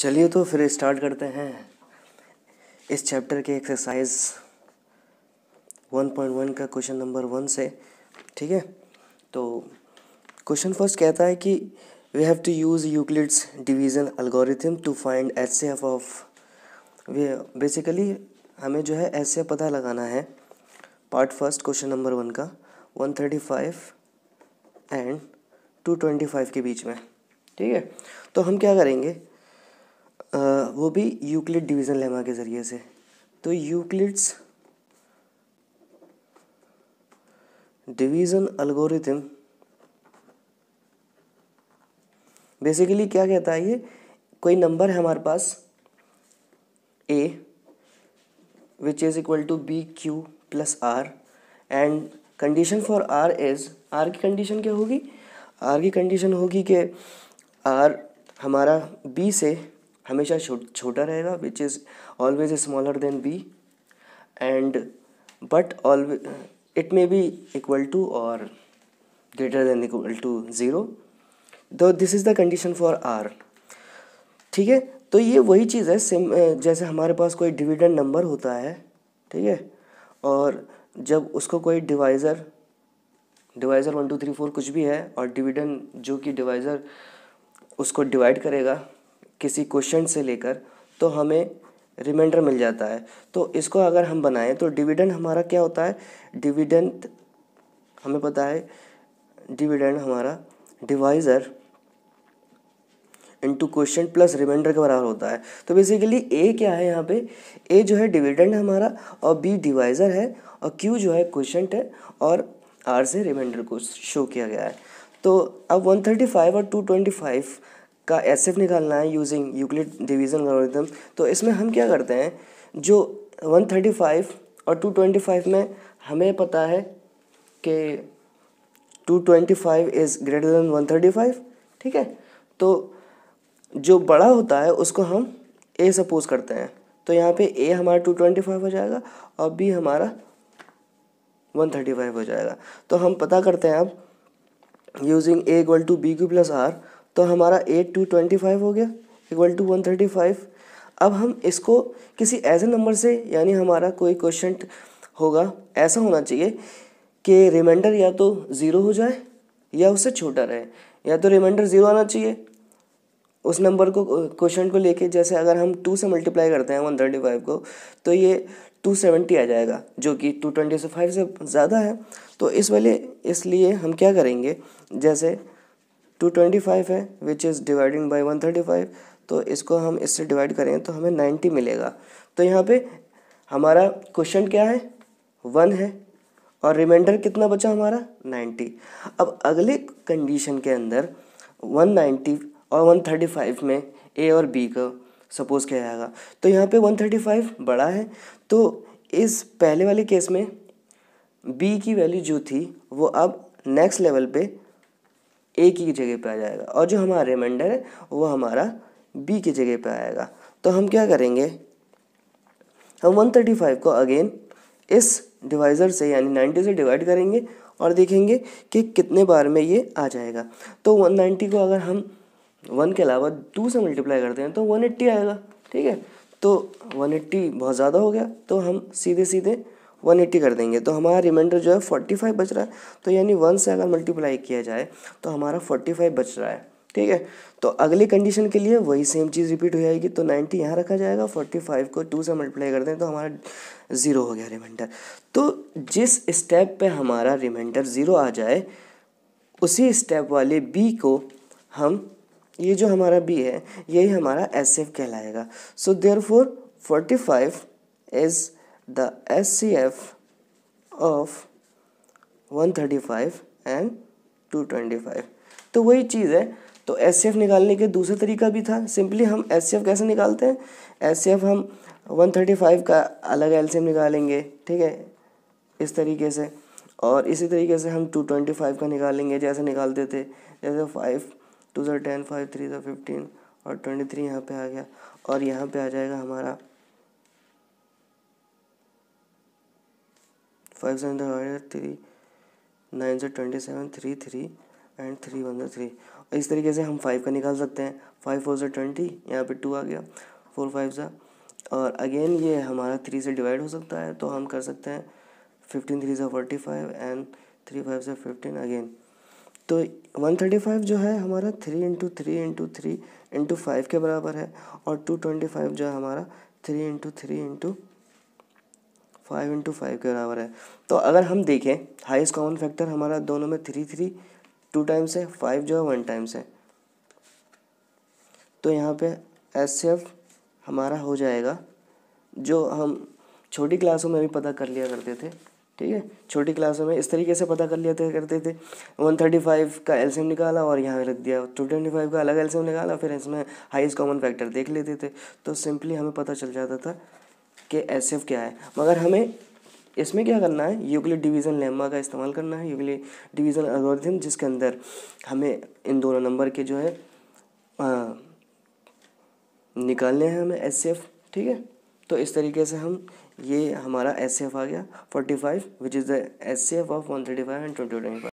चलिए तो फिर स्टार्ट करते हैं। इस चैप्टर के एक्सरसाइज 1.1 का क्वेश्चन नंबर वन से, ठीक है? तो क्वेश्चन फ़र्स्ट कहता है कि we have to use Euclid's division algorithm to find H C F of basically हमें जो है एच सी एफ़ पता लगाना है। Part first question number one का 135 एंड 225 के बीच में, ठीक है? तो हम क्या करेंगे? वो भी यूक्लिड डिवीज़न लेमा के ज़रिए से। तो यूक्लिड्स डिवीज़न अल्गोरिथम बेसिकली क्या कहता है ये, कोई नंबर है हमारे पास a which is equal to b q plus r and condition for r is r की कंडीशन क्या होगी? आर की कंडीशन होगी कि आर हमारा बी से हमेशा छोटा रहेगा which is always smaller than b and but always it may be equal to और greater than equal to zero दो this is the condition for r ठीक है? तो ये वही चीज़ है सिम जैसे हमारे पास कोई डिविडेंड नंबर होता है, ठीक है? और जब उसको कोई divisor divisor one two three four कुछ भी है, और डिविडेंड जो कि डिवाइज़र उसको डिवाइड करेगा किसी क्वेश्चन से लेकर तो हमें रिमाइंडर मिल जाता है। तो इसको अगर हम बनाएँ तो डिविडेंड हमारा क्या होता है? डिविडेंड हमें पता है डिविडेंड हमारा divisor into question plus remainder के बराबर होता है। तो बेसिकली ए क्या है यहाँ पे? ए जो है डिविडेंड हमारा और बी डिवाइज़र है और क्यू जो है क्वेश्चन है और आर से रिमाइंडर को शो किया गया है। तो अब 135 और 225 का एस एफ़ निकालना है यूजिंग यूक्लिड डिवीज़न एल्गोरिथम तो इसमें हम क्या करते हैं, जो 135 और 225 में हमें पता है कि 225 इज़ ग्रेटर देन 135 ठीक है? तो जो बड़ा होता है, उसको हम ए सपोज़ करते हैं। तो यहाँ पे ए हमारा 225 हो जाएगा और बी हमारा 135 हो जाएगा। तो हम पता करते हैं अब using a equal to b q plus r तो हमारा ए टू ट्वेंटी फाइव हो गया equal to one thirty five अब हम इसको किसी ऐसे नंबर से, यानी हमारा कोई क्वेश्चन होगा, ऐसा होना चाहिए कि रिमाइंडर या तो ज़ीरो हो जाए, या उससे छोटा रहे। या तो रिमाइंडर ज़ीरो आना चाहिए, उस नंबर को क्वेश्चन को लेके, जैसे अगर हम टू से मल्टीप्लाई करते हैं वन थर्टी फाइव को तो ये टू सेवेंटी आ जाएगा, जो कि टू ट्वेंटी से फाइव से ज़्यादा है। तो इस वाले, इसलिए हम क्या करेंगे, जैसे टू ट्वेंटी फाइव है which is dividing by one thirty five तो इसको हम इससे डिवाइड करें तो हमें नाइन्टी मिलेगा। तो यहाँ पे हमारा क्वेश्चन क्या है? वन है। और रिमाइंडर कितना बचा हमारा? नाइन्टी अब अगले कंडीशन के अंदर वन नाइन्टी और वन थर्टी फाइव में ए और बी का सपोज़ किया जाएगा। तो यहाँ पे वन थर्टी फाइव बड़ा है। तो इस पहले वाले केस में बी की वैल्यू जो थी, वो अब नेक्स्ट लेवल पे ए की जगह पे आ जाएगा। और जो हमारा रिमाइंडर है, वो हमारा बी की जगह पे आएगा। तो हम क्या करेंगे? हम 135 को अगेन इस डिवाइज़र से, यानी 90 से डिवाइड करेंगे और देखेंगे कि कितने बार में ये आ जाएगा। तो 190 को अगर हम वन के अलावा टू से मल्टीप्लाई करते हैं तो 180 आएगा। ठीक है? तो 180 बहुत ज़्यादा हो गया। तो हम सीधे सीधे 180 कर देंगे। तो हमारा रिमाइंडर जो है 45 बच रहा है। तो यानी वन से अगर मल्टीप्लाई किया जाए तो हमारा 45 बच रहा है। ठीक है? तो अगली कंडीशन के लिए वही सेम चीज़ रिपीट हो जाएगी। तो 90 यहाँ रखा जाएगा 45 को टू से मल्टीप्लाई कर दें तो हमारा ज़ीरो हो गया रिमाइंडर तो जिस स्टेप पे हमारा रिमाइंडर ज़ीरो आ जाए, उसी स्टेप वाले बी को हम, ये जो हमारा बी है, यही हमारा एस एफ़ कहलाएगा। So there four forty five is of one thirty five and two twenty five तो वही चीज़ है। तो एस निकालने के दूसरा तरीका भी था। सिंपली हम एस कैसे निकालते हैं? एस हम वन थर्टी फाइव का अलग एल निकालेंगे। ठीक है? इस तरीके से। और इसी तरीके से हम टू ट्वेंटी फाइव का निकालेंगे, जैसे निकालते थे। जैसे फाइव टू ज़ा टेन फाइव थ्री ज़ा फिफ्टीन और ट्वेंटी थ्री यहाँ पर आ गया। और यहाँ पे आ जाएगा हमारा five seven divided three nine से twenty seven three three and three one three और इस तरीके से हम फाइव का निकाल सकते हैं। फाइव फोर ज़ा ट्वेंटी यहाँ पे टू आ गया। फोर फाइव ज़ा और अगेन ये हमारा थ्री से डिवाइड हो सकता है तो हम कर सकते हैं फिफ्टीन थ्री ज़ा forty five and three five ज़ा फिफ्टीन अगेन तो वन थर्टी फाइव जो है हमारा three into three into three into five के बराबर है, और टू ट्वेंटी फाइव जो है हमारा three into three into five into five के बराबर है। तो अगर हम देखें हाइस्ट कॉमन फैक्टर हमारा दोनों में थ्री थ्री टू टाइम्स है फाइव जो है वन टाइम्स है। तो यहाँ पे एस एफ़ हमारा हो जाएगा, जो हम छोटी क्लासों में भी पता कर लिया करते थे, ठीक है? छोटी क्लासों में इस तरीके से पता कर लिया करते थे। वन थर्टी फाइव का एल्सियम निकाला और यहाँ रख दिया। टू ट्वेंटी फाइव का अलग एल्सियम निकाला, फिर इसमें हाईएस्ट कॉमन फैक्टर देख लेते थे। तो सिंपली हमें पता चल जाता था कि एस एफ़ क्या है? मगर हमें इसमें क्या करना है? यूक्लिड डिवीज़न लेम्मा का इस्तेमाल करना है। यूक्लिड डिवीज़न एल्गोरिथम जिसके अंदर हमें इन दोनों नंबर के जो है आ, निकालने हैं हमें एस एफ़ ठीक है? तो इस तरीके से हम ये हमारा एस एफ़ आ गया forty five which is the S F of one thirty five and twenty twenty